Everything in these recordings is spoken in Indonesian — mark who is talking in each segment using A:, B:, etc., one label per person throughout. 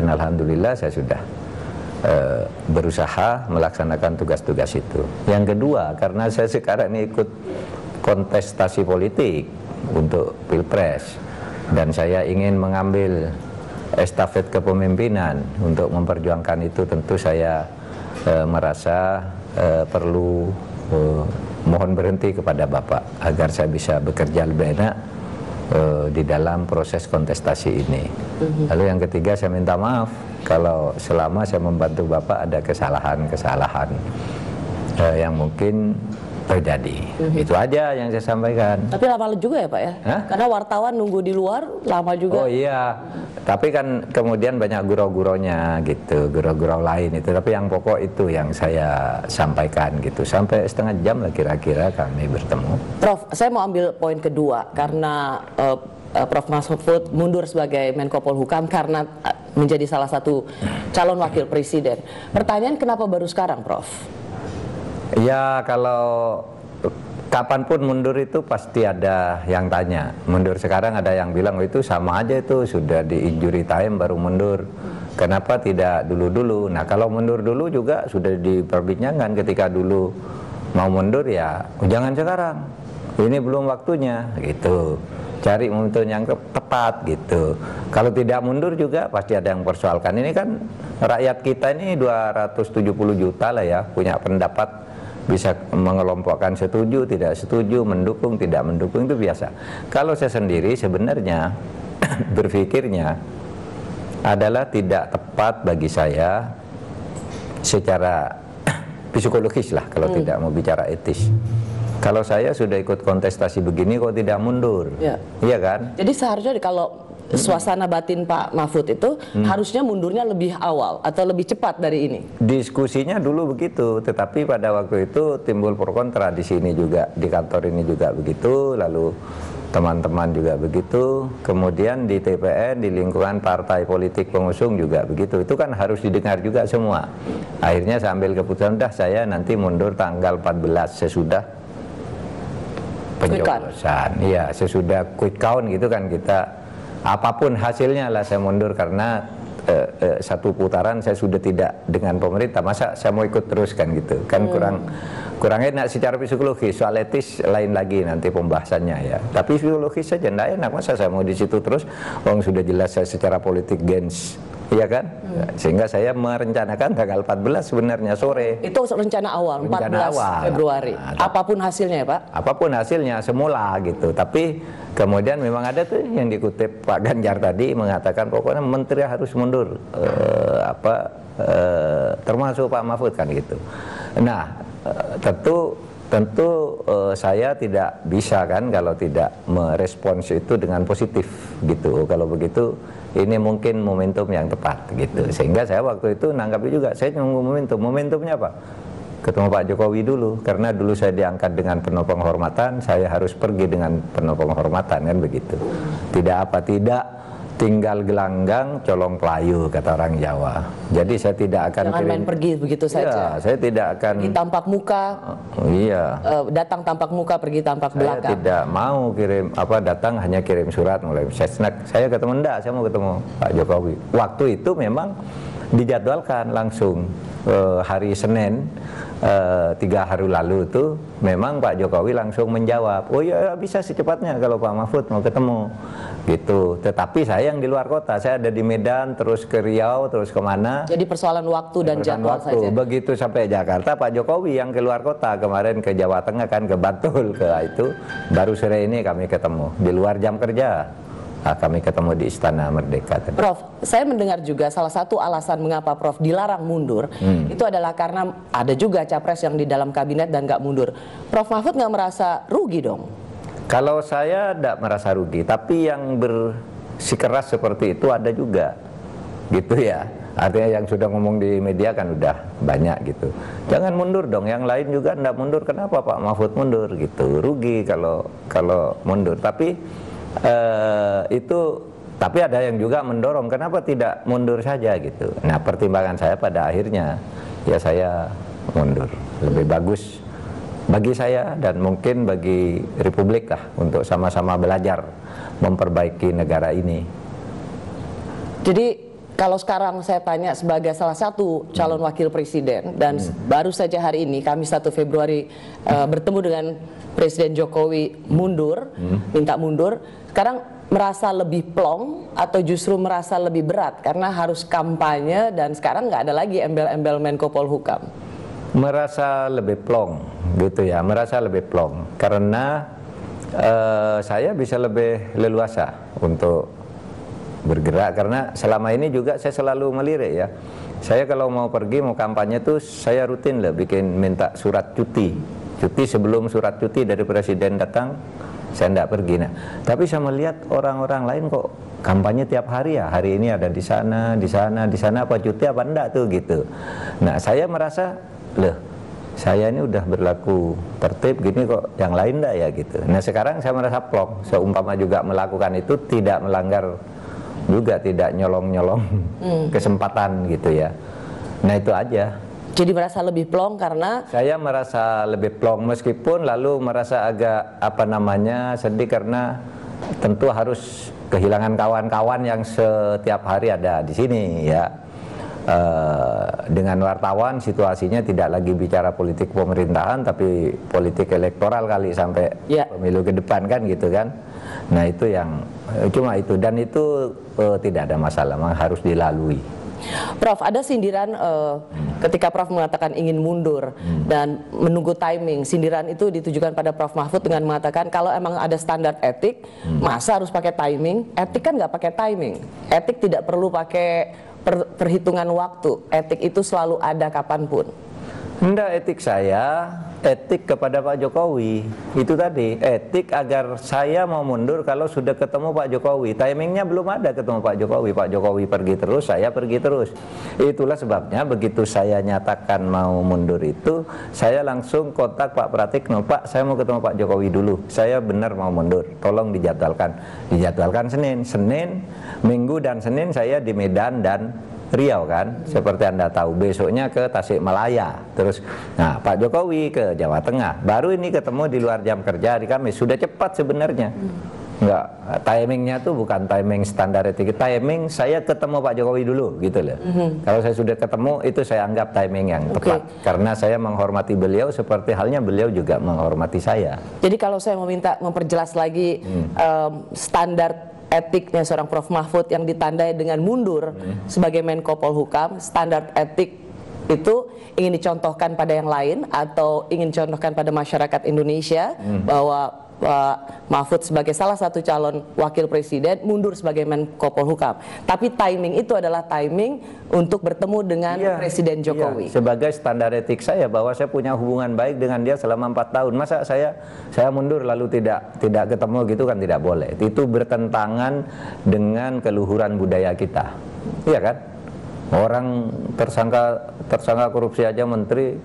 A: dan alhamdulillah saya sudah uh, berusaha melaksanakan tugas-tugas itu. Yang kedua, karena saya sekarang ini ikut kontestasi politik untuk pilpres dan saya ingin mengambil estafet kepemimpinan untuk memperjuangkan itu tentu saya uh, merasa uh, perlu uh, mohon berhenti kepada Bapak agar saya bisa bekerja lebih enak uh, di dalam proses kontestasi ini. Mhm. Lalu yang ketiga saya minta maaf kalau selama saya membantu Bapak ada kesalahan-kesalahan uh, yang mungkin terjadi. Mm-hmm. Itu aja yang saya sampaikan.
B: Tapi lama juga ya Pak ya? Hah? Karena wartawan nunggu di luar lama juga.
A: Oh iya, tapi kan kemudian banyak gurau-guronya gitu, gurau-gurau lain itu. Tapi yang pokok itu yang saya sampaikan gitu. Sampai setengah jam lah kira-kira kami bertemu.
B: Prof, saya mau ambil poin kedua karena uh, Prof. Mahfud mundur sebagai Menko Polhukam karena menjadi salah satu calon wakil presiden. Pertanyaan kenapa baru sekarang, Prof?
A: Ya kalau kapan pun mundur itu pasti ada yang tanya. Mundur sekarang ada yang bilang oh, itu sama aja itu sudah di injury time baru mundur. Kenapa tidak dulu-dulu? Nah kalau mundur dulu juga sudah diperbincangkan ketika dulu mau mundur ya jangan sekarang. Ini belum waktunya gitu. Cari momentum yang tepat gitu. Kalau tidak mundur juga pasti ada yang persoalkan. Ini kan rakyat kita ini 270 juta lah ya punya pendapat bisa mengelompokkan setuju, tidak setuju, mendukung, tidak mendukung itu biasa. Kalau saya sendiri sebenarnya berpikirnya adalah tidak tepat bagi saya secara psikologis lah kalau hmm. tidak mau bicara etis. Kalau saya sudah ikut kontestasi begini kok tidak mundur, ya. iya kan?
B: Jadi seharusnya kalau suasana batin Pak Mahfud itu hmm. harusnya mundurnya lebih awal atau lebih cepat dari ini?
A: Diskusinya dulu begitu, tetapi pada waktu itu timbul pro kontra di sini juga, di kantor ini juga begitu, lalu teman-teman juga begitu, kemudian di TPN, di lingkungan partai politik pengusung juga begitu. Itu kan harus didengar juga semua. Akhirnya sambil keputusan, dah saya nanti mundur tanggal 14 sesudah pencoblosan. Iya, sesudah quick count gitu kan kita apa pun hasilnya lah saya mundur karena uh, uh, satu putaran saya sudah tidak dengan pemerintah masa saya mau ikut terus kan gitu kan hmm. kurang kurang enak secara psikologis soal etis lain lagi nanti pembahasannya ya tapi psikologis saja tidak enak masa saya mau di situ terus orang sudah jelas saya secara politik gens Iya kan? Hmm. Sehingga saya merencanakan tanggal 14 sebenarnya sore.
B: Itu rencana awal, rencana 14 awal. Februari. Nah, apa pun hasilnya ya Pak?
A: Apa pun hasilnya, semula gitu. Tapi kemudian memang ada tuh yang dikutip Pak Ganjar tadi mengatakan pokoknya menteri harus mundur. Uh, apa uh, termasuk Pak Mahfud kan gitu. Nah, tentu tentu uh, saya tidak bisa kan kalau tidak merespons itu dengan positif gitu. Kalau begitu ini mungkin momentum yang tepat gitu. Sehingga saya waktu itu nanggapi juga saya nunggu momentum. Momentumnya apa? Ketemu Pak Jokowi dulu. Karena dulu saya diangkat dengan penuh penghormatan saya harus pergi dengan penuh penghormatan kan begitu. Tidak apa tidak tinggal gelanggang colong pelayu kata orang Jawa. Jadi saya tidak akan
B: Jangan kirim, main pergi begitu
A: ya,
B: saja.
A: saya tidak akan
B: pergi tampak muka.
A: Oh, iya.
B: Uh, datang tampak muka, pergi tampak
A: saya
B: belakang.
A: Saya tidak mau kirim apa datang hanya kirim surat mulai sesnek. Saya ketemu enggak, saya mau ketemu Pak Jokowi. Waktu itu memang dijadwalkan langsung uh, hari Senin uh, tiga hari lalu itu memang Pak Jokowi langsung menjawab oh ya bisa secepatnya kalau Pak Mahfud mau ketemu. Gitu. Tetapi saya yang di luar kota saya ada di Medan terus ke Riau terus ke mana
B: jadi persoalan waktu dan jadwal waktu. saja.
A: Begitu sampai Jakarta Pak Jokowi yang keluar kota kemarin ke Jawa Tengah kan ke Bantul ke itu. Baru sore ini kami ketemu di luar jam kerja kami ketemu di Istana Merdeka.
B: Tadi. Prof, saya mendengar juga salah satu alasan mengapa Prof dilarang mundur hmm. itu adalah karena ada juga capres yang di dalam kabinet dan nggak mundur. Prof Mahfud nggak merasa rugi dong?
A: Kalau saya tidak merasa rugi, tapi yang bersikeras seperti itu ada juga, gitu ya. Artinya yang sudah ngomong di media kan udah banyak gitu. Jangan mundur dong, yang lain juga tidak mundur. Kenapa Pak Mahfud mundur gitu? Rugi kalau kalau mundur. Tapi uh, itu tapi ada yang juga mendorong kenapa tidak mundur saja gitu. Nah pertimbangan saya pada akhirnya ya saya mundur lebih bagus bagi saya dan mungkin bagi Republik lah untuk sama-sama belajar memperbaiki negara ini.
B: Jadi kalau sekarang saya tanya sebagai salah satu calon wakil presiden dan
A: Hmm.
B: baru saja hari ini kami 1 Februari eh, bertemu dengan Presiden Jokowi mundur,
A: Hmm.
B: minta mundur. Sekarang merasa lebih plong atau justru merasa lebih berat karena harus kampanye dan sekarang nggak ada lagi embel-embel Menko Polhukam.
A: merasa lebih plong gitu ya merasa lebih plong karena eh, saya bisa lebih leluasa untuk bergerak. Karena selama ini juga saya selalu melirik ya. Saya kalau mau pergi mau kampanye tuh saya rutin lah bikin minta surat cuti. Cuti sebelum surat cuti dari presiden datang saya tidak pergi. Nah tapi saya melihat orang-orang lain kok kampanye tiap hari ya. Hari ini ada di sana di sana di sana apa cuti apa enggak tuh gitu. Nah saya merasa loh saya ini udah berlaku tertib gini kok yang lain enggak ya gitu. Nah sekarang saya merasa plong. Seumpama juga melakukan itu tidak melanggar juga tidak nyolong-nyolong kesempatan gitu ya. Nah itu aja.
B: Jadi merasa lebih plong karena
A: saya merasa lebih plong meskipun lalu merasa agak apa namanya sedih karena tentu harus kehilangan kawan-kawan yang setiap hari ada di sini ya. Eh, dengan wartawan situasinya tidak lagi bicara politik pemerintahan tapi politik elektoral kali sampai
B: Ya.
A: pemilu ke depan kan gitu kan. Nah itu yang eh, cuma itu dan itu eh, tidak ada masalah, memang harus dilalui.
B: Prof, ada sindiran eh, ketika Prof mengatakan ingin mundur dan menunggu timing. Sindiran itu ditujukan pada Prof Mahfud dengan mengatakan kalau emang ada standar etik, masa harus pakai timing? Etik kan nggak pakai timing. Etik tidak perlu pakai per- perhitungan waktu. Etik itu selalu ada kapan pun.
A: Enggak etik saya, etik kepada Pak Jokowi. Itu tadi, etik agar saya mau mundur kalau sudah ketemu Pak Jokowi. Timingnya belum ada ketemu Pak Jokowi. Pak Jokowi pergi terus, saya pergi terus. Itulah sebabnya begitu saya nyatakan mau mundur itu, saya langsung kontak Pak Pratikno, Pak saya mau ketemu Pak Jokowi dulu. Saya benar mau mundur, tolong dijadwalkan. Dijadwalkan Senin, Senin, Minggu dan Senin saya di Medan dan Riau kan, seperti anda tahu besoknya ke Tasikmalaya, terus nah Pak Jokowi ke Jawa Tengah, baru ini ketemu di luar jam kerja di kami sudah cepat sebenarnya, nggak timingnya tuh bukan timing standar etik, timing saya ketemu Pak Jokowi dulu gitu loh, kalau saya sudah ketemu itu saya anggap timing yang
B: Oke.
A: tepat, karena saya menghormati beliau seperti halnya beliau juga menghormati saya.
B: Jadi kalau saya meminta memperjelas lagi em, standar etiknya seorang Prof. Mahfud yang ditandai dengan mundur sebagai Menko Polhukam, standar etik itu ingin dicontohkan pada yang lain atau ingin dicontohkan pada masyarakat Indonesia bahwa Pak Mahfud sebagai salah satu calon wakil presiden mundur sebagai Menko Polhukam. Tapi timing itu adalah timing untuk bertemu dengan
A: Iya,
B: Presiden
A: iya.
B: Jokowi.
A: Sebagai standar etik saya bahwa saya punya hubungan baik dengan dia selama empat tahun. Masa saya saya mundur lalu tidak tidak ketemu gitu kan tidak boleh. Itu bertentangan dengan keluhuran budaya kita. Iya kan? Orang tersangka tersangka korupsi aja menteri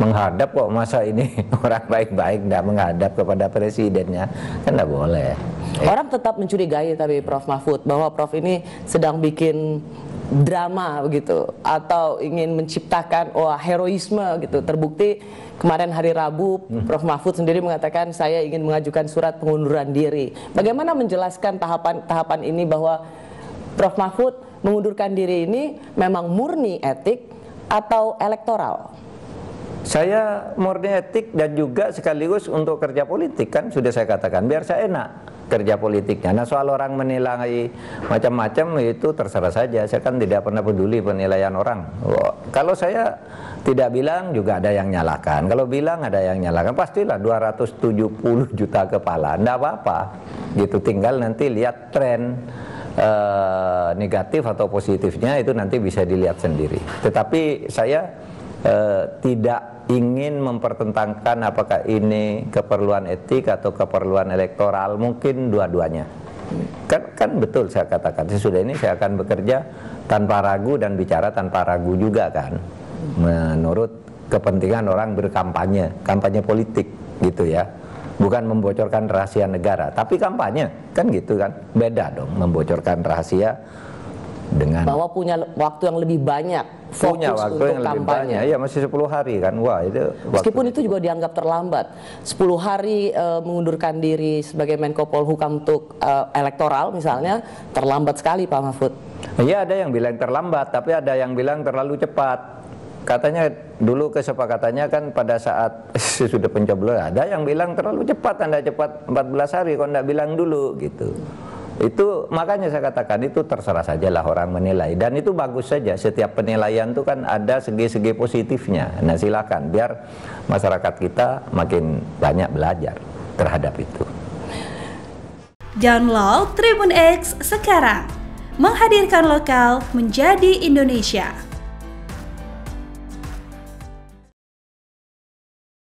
A: menghadap kok masa ini orang baik-baik tidak menghadap kepada presidennya kan tidak boleh.
B: Orang tetap mencurigai tapi Prof Mahfud bahwa Prof ini sedang bikin drama begitu atau ingin menciptakan wah heroisme gitu. Terbukti kemarin hari Rabu Prof Mahfud sendiri mengatakan saya ingin mengajukan surat pengunduran diri. Bagaimana menjelaskan tahapan-tahapan ini bahwa Prof Mahfud mengundurkan diri ini memang murni etik atau elektoral?
A: Saya murni etik dan juga sekaligus untuk kerja politik kan sudah saya katakan biar saya enak kerja politiknya. Nah soal orang menilai macam-macam itu terserah saja. Saya kan tidak pernah peduli penilaian orang. Wah, Kalau saya tidak bilang juga ada yang nyalakan. Kalau bilang ada yang nyalakan pastilah 270 juta kepala. Tidak apa-apa. Gitu tinggal nanti lihat tren eh, negatif atau positifnya itu nanti bisa dilihat sendiri. Tetapi saya eh, tidak ingin mempertentangkan apakah ini keperluan etik atau keperluan elektoral mungkin dua-duanya. Kan kan betul saya katakan sesudah ini saya akan bekerja tanpa ragu dan bicara tanpa ragu juga kan. Menurut kepentingan orang berkampanye kampanye politik gitu ya. Bukan membocorkan rahasia negara tapi kampanye kan gitu kan. Beda dong membocorkan rahasia dengan
B: bahwa punya waktu yang lebih banyak
A: punya waktu
B: untuk
A: yang lebih
B: kampanye.
A: banyak. Ya masih 10 hari kan. Wah, itu waktu
B: Meskipun itu juga dianggap terlambat. 10 hari eh, mengundurkan diri sebagai Menko Polhukam untuk eh, elektoral misalnya terlambat sekali Pak Mahfud.
A: Iya ada yang bilang terlambat, tapi ada yang bilang terlalu cepat. Katanya dulu kesepakatannya kan pada saat sesudah pencoblosan ada yang bilang terlalu cepat, anda cepat 14 hari, kok anda bilang dulu gitu. Itu makanya saya katakan itu terserah saja lah orang menilai dan itu bagus saja. Setiap penilaian itu kan ada segi-segi positifnya. Nah silakan biar masyarakat kita makin banyak belajar terhadap itu.
C: Download Tribun X sekarang. Menghadirkan lokal menjadi Indonesia.